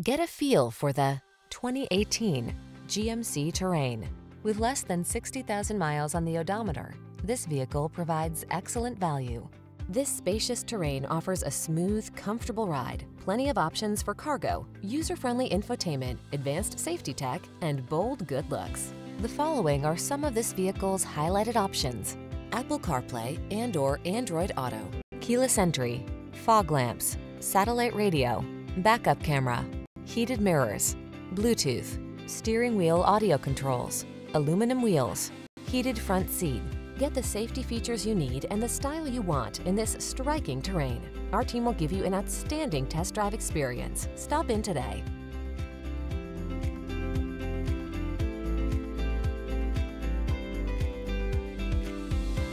Get a feel for the 2018 GMC Terrain. With less than 60,000 miles on the odometer, this vehicle provides excellent value. This spacious terrain offers a smooth, comfortable ride, plenty of options for cargo, user-friendly infotainment, advanced safety tech, and bold good looks. The following are some of this vehicle's highlighted options. Apple CarPlay and or Android Auto, keyless entry, fog lamps, satellite radio, backup camera, heated mirrors, Bluetooth, steering wheel audio controls, aluminum wheels, heated front seat. Get the safety features you need and the style you want in this striking terrain. Our team will give you an outstanding test drive experience. Stop in today.